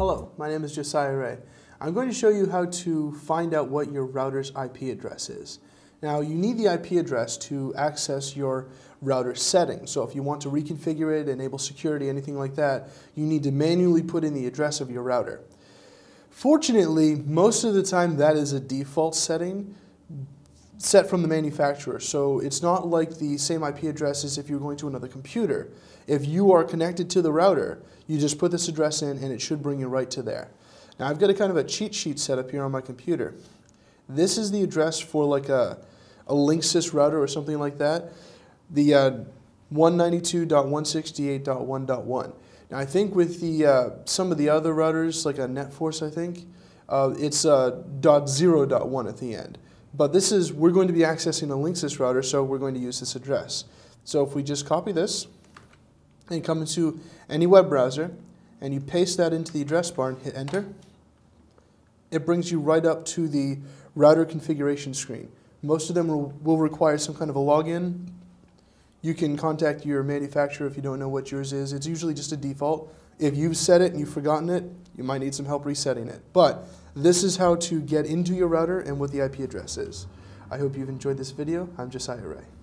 Hello, my name is Josiah Rea. I'm going to show you how to find out what your router's IP address is. Now, you need the IP address to access your router settings. So if you want to reconfigure it, enable security, anything like that, you need to manually put in the address of your router. Fortunately, most of the time that is a default setting set from the manufacturer. So it's not like the same IP address as if you're going to another computer. If you are connected to the router, you just put this address in and it should bring you right to there. Now I've got a kind of a cheat sheet set up here on my computer. This is the address for like a, a Linksys router or something like that. The uh, 192.168.1.1. Now I think with the uh, some of the other routers, like a NetForce, I think, uh, it's uh, .0.1 at the end. But this is, we're going to be accessing a Linksys router, so we're going to use this address. So if we just copy this and come into any web browser, and you paste that into the address bar and hit enter, it brings you right up to the router configuration screen. Most of them will, will require some kind of a login. You can contact your manufacturer if you don't know what yours is. It's usually just a default. If you've set it and you've forgotten it, you might need some help resetting it. But this is how to get into your router and what the IP address is. I hope you've enjoyed this video. I'm Josiah Rea.